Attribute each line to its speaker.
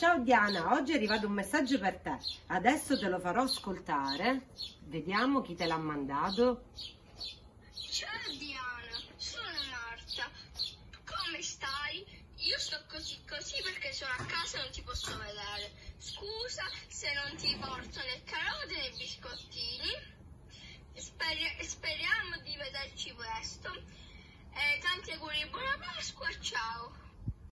Speaker 1: Ciao Diana, oggi è arrivato un messaggio per te. Adesso te lo farò ascoltare. Vediamo chi te l'ha mandato.
Speaker 2: Ciao Diana, sono Marta. Come stai? Io sto così così perché sono a casa e non ti posso vedere. Scusa se non ti porto né carote né biscottini. Speri- speriamo di vederci presto. Eh, tanti auguri e buona Pasqua.